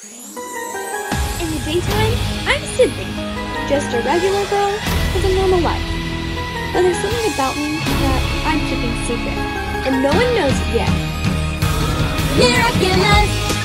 In the daytime, I'm Sydney, just a regular girl with a normal life. But there's something about me that I'm keeping secret, and no one knows it yet. Miraculous.